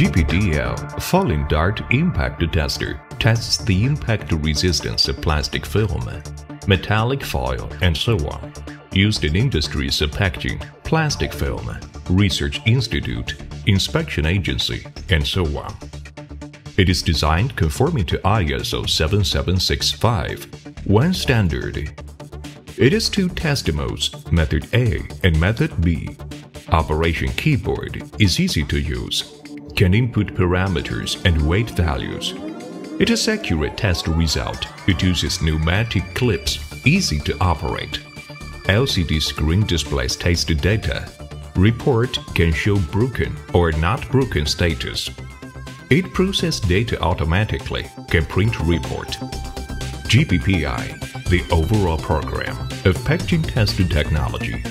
GPDL Falling Dart Impact Tester tests the impact resistance of plastic film, metallic foil, and so on, used in industries of packaging, plastic film, research institute, inspection agency, and so on. It is designed conforming to ISO 7765, one standard. It has two test modes, Method A and Method B. Operation keyboard is easy to use, can input parameters and weight values. It has accurate test result. It uses pneumatic clips, easy to operate. LCD screen displays test data. Report can show broken or not broken status. It processes data automatically, can print report. GBPI, the overall program of packaging test technology.